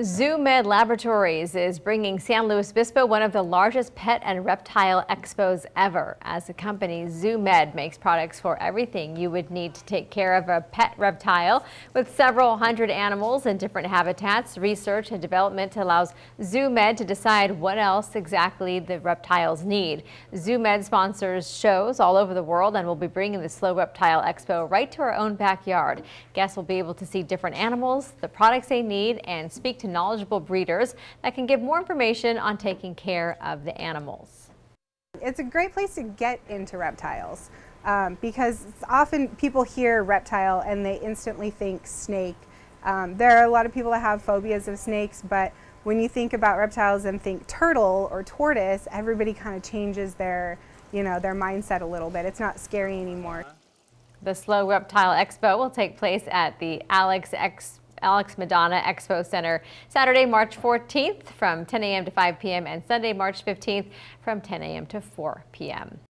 ZooMed Laboratories is bringing San Luis Obispo one of the largest pet and reptile expos ever. As a company, ZooMed makes products for everything you would need to take care of a pet reptile. With several hundred animals in different habitats, research and development allows ZooMed to decide what else exactly the reptiles need. ZooMed sponsors shows all over the world and will be bringing the SLO Reptile Expo right to our own backyard. Guests will be able to see different animals, the products they need, and speak to knowledgeable breeders that can give more information on taking care of the animals. It's a great place to get into reptiles um, because often people hear reptile and they instantly think snake. Um, there are a lot of people that have phobias of snakes, but when you think about reptiles and think turtle or tortoise, everybody kind of changes their, you know, their mindset a little bit. It's not scary anymore. The SLO Reptile Expo will take place at the Alex X Alex Madonna Expo Center Saturday, March 14th from 10 a.m. to 5 p.m. and Sunday, March 15th from 10 a.m. to 4 p.m.